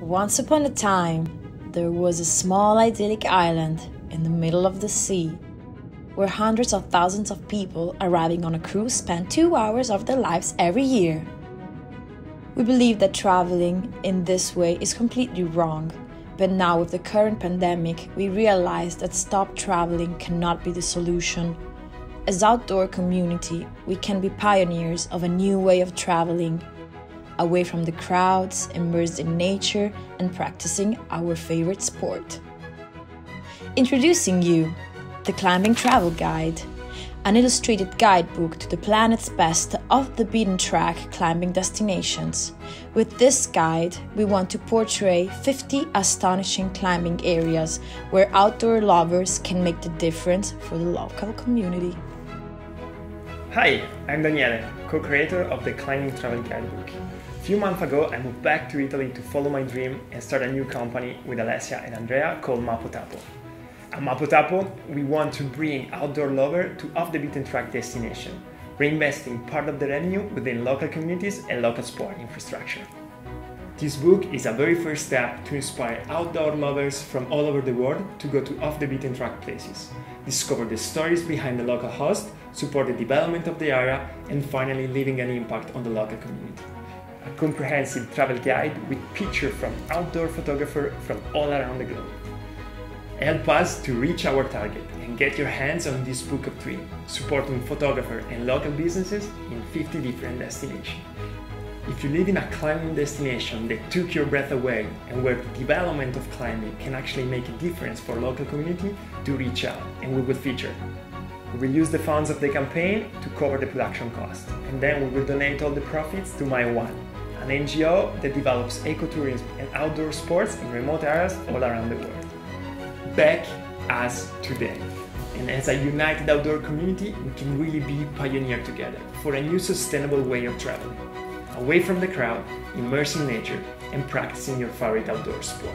Once upon a time, there was a small idyllic island in the middle of the sea where hundreds of thousands of people arriving on a cruise spend two hours of their lives every year. We believe that traveling in this way is completely wrong, but now with the current pandemic, we realize that stop traveling cannot be the solution. As outdoor community, we can be pioneers of a new way of traveling away from the crowds, immersed in nature, and practicing our favorite sport. Introducing you, the Climbing Travel Guide, an illustrated guidebook to the planet's best off the beaten track climbing destinations. With this guide, we want to portray 50 astonishing climbing areas where outdoor lovers can make the difference for the local community. Hi, I'm Daniele, co-creator of the Climbing Travel Guidebook. A few months ago, I moved back to Italy to follow my dream and start a new company with Alessia and Andrea called Mapo Tapo. At Mapo Tapo, we want to bring outdoor lovers to off-the-beaten track destination, reinvesting part of the revenue within local communities and local sport infrastructure. This book is a very first step to inspire outdoor lovers from all over the world to go to off the beaten track places, discover the stories behind the local host, support the development of the area, and finally leaving an impact on the local community. A comprehensive travel guide with pictures from outdoor photographers from all around the globe. Help us to reach our target and get your hands on this book of dreams, supporting photographers and local businesses in 50 different destinations. If you live in a climbing destination that took your breath away and where the development of climbing can actually make a difference for local community, do reach out and we will feature. We will use the funds of the campaign to cover the production cost and then we will donate all the profits to My One, an NGO that develops ecotourism and outdoor sports in remote areas all around the world. Back as today. And as a united outdoor community, we can really be pioneer together for a new sustainable way of traveling away from the crowd, immerse in nature, and practicing your favorite outdoor sport.